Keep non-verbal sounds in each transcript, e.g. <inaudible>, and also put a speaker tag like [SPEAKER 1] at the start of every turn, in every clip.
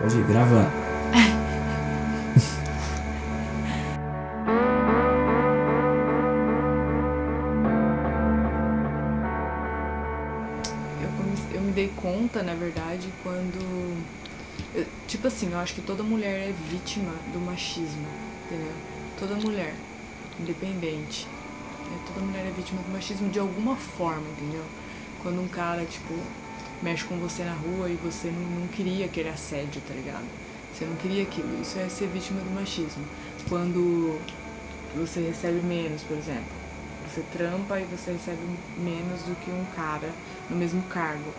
[SPEAKER 1] Pode ir, gravando. <laughs>
[SPEAKER 2] Eu, comecei- eu me dei conta, na verdade, quando. eu- tipo assim, eu acho que toda mulher é vítima do machismo, entendeu? Toda mulher, independente. né? Toda mulher é vítima do machismo de alguma forma, entendeu? Quando um cara, tipo, mexe com você na rua e você não, não queria aquele assédio, tá ligado? Você não queria aquilo. Isso é ser vítima do machismo. Quando você recebe menos, por exemplo. Você trampa e você recebe menos do que um cara no mesmo cargo.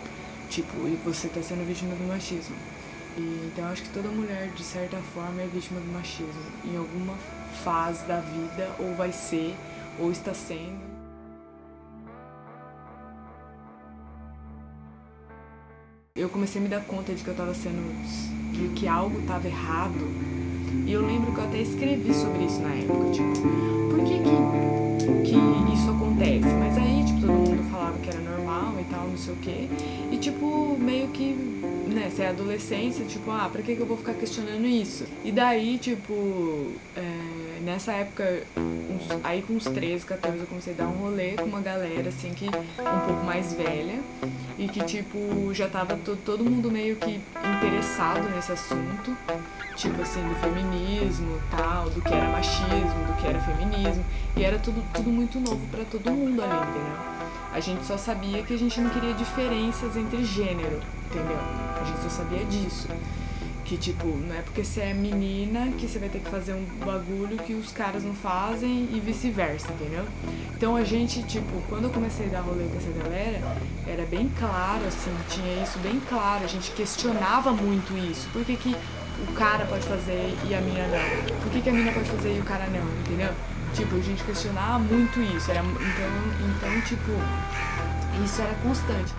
[SPEAKER 2] Tipo, e você tá sendo vítima do machismo. E, então acho que toda mulher, de certa forma, é vítima do machismo. Em alguma fase da vida, ou vai ser, ou está sendo. Eu comecei a me dar conta de que eu tava sendo. de que algo tava errado. E eu lembro que eu até escrevi sobre isso na época, tipo, por que que, que isso acontece? Mas aí, tipo, todo mundo falava que era normal e tal, não sei o quê. E, tipo, meio que, né, é adolescência, tipo, ah, pra que que eu vou ficar questionando isso? E daí, tipo, é, nessa época, uns- aí com uns 13, 14, eu comecei a dar um rolê com uma galera, assim, que um pouco mais velha. E que, tipo, já tava to- todo mundo meio que interessado nesse assunto tipo assim, do feminismo, tal, do que era machismo, do que era feminismo, e era tudo, tudo muito novo pra todo mundo ali, entendeu? A gente só sabia que a gente não queria diferenças entre gênero, entendeu? A gente só sabia disso. Que tipo, não é porque você é menina que você vai ter que fazer um bagulho que os caras não fazem e vice-versa, entendeu? Então a gente, tipo, quando eu comecei a dar rolê com essa galera, era bem claro, assim, tinha isso bem claro, a gente questionava muito isso. Por que, que o cara pode fazer e a mina não? Por que, que a mina pode fazer e o cara não, entendeu? Tipo, a gente questionava muito isso. Era, então, então, tipo, isso era constante.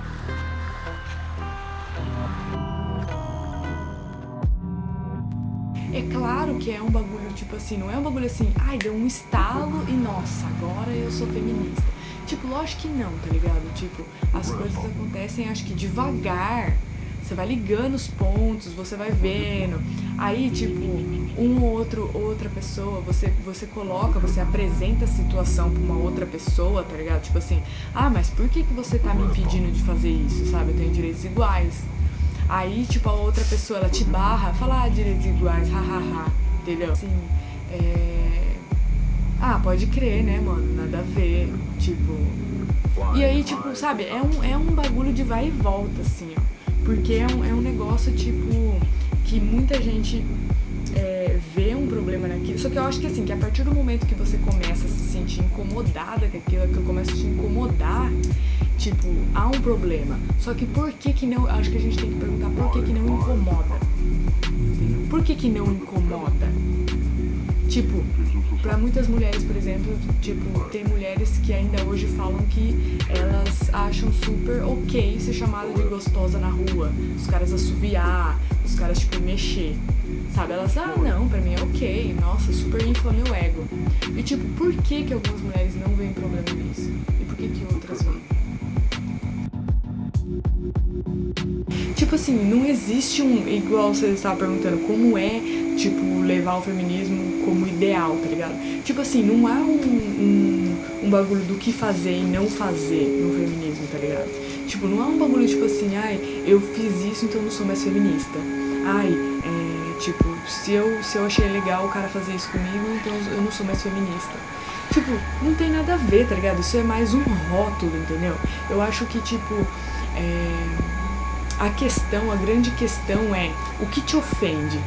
[SPEAKER 2] É claro que é um bagulho, tipo assim, não é um bagulho assim, ai, deu um estalo e nossa, agora eu sou feminista. Tipo, lógico que não, tá ligado? Tipo, as coisas acontecem, acho que devagar. Você vai ligando os pontos, você vai vendo. Aí, tipo, um ou outro, outra pessoa, você, você coloca, você apresenta a situação pra uma outra pessoa, tá ligado? Tipo assim, ah, mas por que, que você tá me impedindo de fazer isso, sabe? Eu tenho direitos iguais. Aí, tipo, a outra pessoa, ela te barra, fala, ah, direitos iguais, hahaha, entendeu? Assim, é... Ah, pode crer, né, mano? Nada a ver, tipo... E aí, tipo, sabe, é um, é um bagulho de vai e volta, assim, ó. Porque é um, é um negócio, tipo, que muita gente é, vê um problema naquilo. Só que eu acho que, assim, que a partir do momento que você começa a se sentir incomodada com aquilo, que começa a te incomodar, tipo, há um problema. Só que por que que não... Acho que a gente tem que perguntar por que que não incomoda. Por que que não incomoda? Tipo, para muitas mulheres, por exemplo, tipo, tem mulheres que ainda hoje falam que elas acham super ok ser chamada de gostosa na rua, os caras assoviar, os caras, tipo, mexer. Sabe? Elas, ah, não, pra mim é ok, nossa, super infla meu ego. E, tipo, por que que algumas mulheres não veem problema nisso? Tipo assim, não existe um. Igual você estava perguntando, como é, tipo, levar o feminismo como ideal, tá ligado? Tipo assim, não há um, um, um bagulho do que fazer e não fazer no feminismo, tá ligado? Tipo, não há um bagulho tipo assim, ai, eu fiz isso, então eu não sou mais feminista. Ai, é, tipo, se eu, se eu achei legal o cara fazer isso comigo, então eu não sou mais feminista. Tipo, não tem nada a ver, tá ligado? Isso é mais um rótulo, entendeu? Eu acho que, tipo, é a questão, a grande questão é o que te ofende,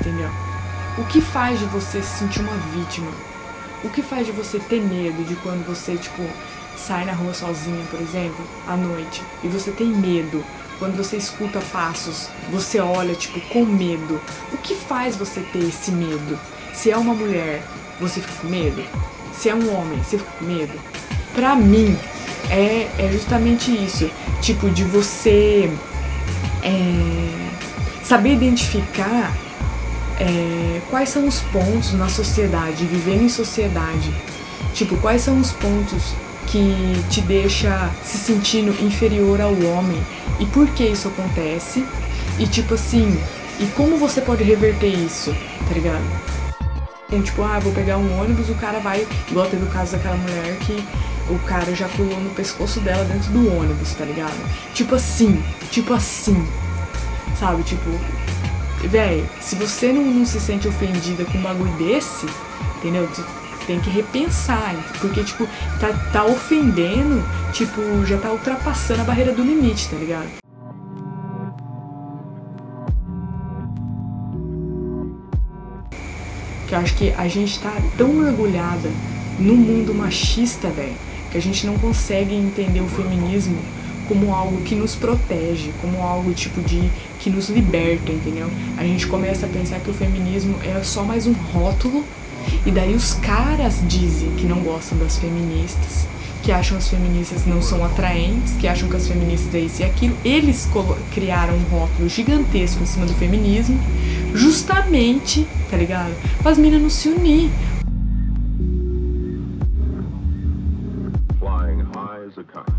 [SPEAKER 2] entendeu? O que faz de você se sentir uma vítima? O que faz de você ter medo de quando você, tipo, sai na rua sozinha, por exemplo, à noite, e você tem medo? Quando você escuta passos, você olha, tipo, com medo. O que faz você ter esse medo? Se é uma mulher, você fica com medo? Se é um homem, você fica com medo? Pra mim, é, é justamente isso. Tipo, de você é, saber identificar é, quais são os pontos na sociedade, vivendo em sociedade. Tipo, quais são os pontos que te deixa se sentindo inferior ao homem e por que isso acontece. E tipo assim, E como você pode reverter isso, tá ligado? Então, tipo, ah, vou pegar um ônibus, o cara vai, igual teve o caso daquela mulher que o cara já pulou no pescoço dela dentro do ônibus, tá ligado? Tipo assim, tipo assim, sabe? Tipo, véi, se você não, não se sente ofendida com um bagulho desse, entendeu? Tu tem que repensar, porque, tipo, tá, tá ofendendo, tipo, já tá ultrapassando a barreira do limite, tá ligado? Que eu acho que a gente tá tão mergulhada no mundo machista, velho, que a gente não consegue entender o feminismo como algo que nos protege, como algo tipo de que nos liberta, entendeu? A gente começa a pensar que o feminismo é só mais um rótulo e daí os caras dizem que não gostam das feministas, que acham as feministas não são atraentes, que acham que as feministas é isso e aquilo. Eles criaram um rótulo gigantesco em cima do feminismo, justamente, tá ligado? Para as meninas não se unir. Africa.